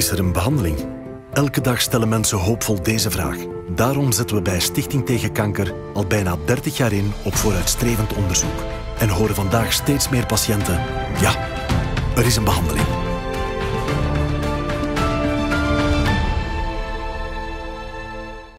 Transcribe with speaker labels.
Speaker 1: Is er een behandeling? Elke dag stellen mensen hoopvol deze vraag. Daarom zetten we bij Stichting Tegen Kanker al bijna 30 jaar in op vooruitstrevend onderzoek. En horen vandaag steeds meer patiënten... Ja, er is een behandeling.